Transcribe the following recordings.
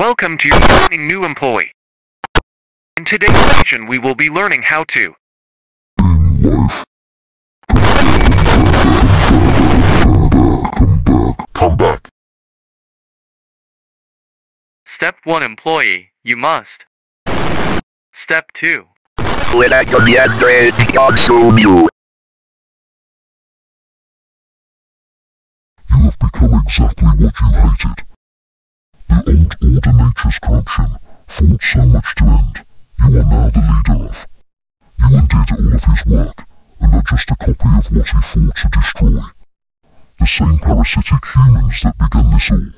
Welcome to training new employee. In today's session, we will be learning how to Come back. Step 1 Employee, you must. Step 2 Let agoniente consume you. You have become exactly what you hated. The old order nature's corruption fought so much to end. You are now the leader of. You undid all of his work, and are just a copy of what he fought to destroy. The same parasitic humans that began this all.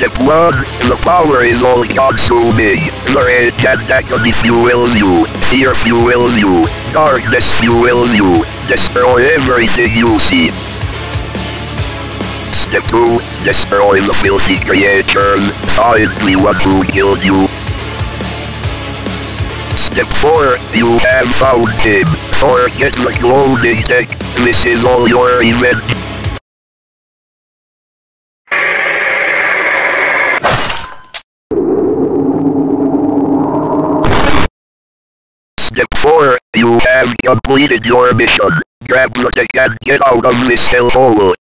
Step 1. The power is all consuming. The radiant agony fuels you. Fear fuels you. Darkness fuels you. Destroy everything you see. Step 2. Destroy the filthy creatures. Find the one who killed you. Step 4. You have found him. Forget the cloning tech. This is all your event. Step 4. You have completed your mission. Grab the tech and get out of this hellhole.